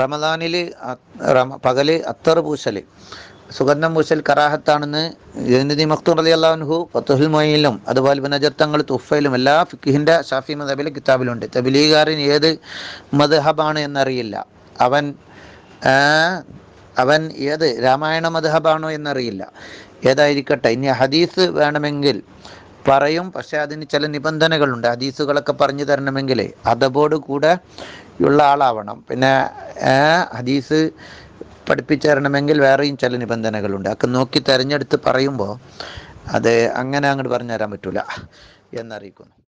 റമദാനിൽ പകൽ അത്തർ പൂശൽ സുഗന്ധം പൂശൽ കറാഹത്താണെന്ന് ജനതി മഖ്തൂർ അലി അള്ളാഹുഹു ഫത്തുഹുൽ മൊയിലും അതുപോലെ ബനജത്തങ്ങൾ തുഫയിലും എല്ലാ ഫിഖിന്റെ ഷാഫി മദബിലെ കിതാബിലുണ്ട്. തബിലീകാരൻ ഏത് മദ്ഹബാണ് എന്നറിയില്ല. അവൻ അവൻ ഏത് രാമായണ മദ്ഹബാണോ എന്നറിയില്ല. ഏതായിരിക്കട്ടെ ഇനി ഹദീസ് വേണമെങ്കിൽ പറയും. പക്ഷെ അതിന് ചില നിബന്ധനകളുണ്ട്. ഹദീസുകളൊക്കെ പറഞ്ഞു തരണമെങ്കിൽ അതബോട് കൂടെ ഉള്ള ആളാവണം. പിന്നെ ഹദീസ് പഠിപ്പിച്ചു തരണമെങ്കിൽ വേറെയും ചില നിബന്ധനകളുണ്ട്. അതൊക്കെ നോക്കി തിരഞ്ഞെടുത്ത് പറയുമ്പോൾ അത് അങ്ങനെ അങ്ങോട്ട് പറഞ്ഞു തരാൻ പറ്റൂല എന്നറിയിക്കുന്നു.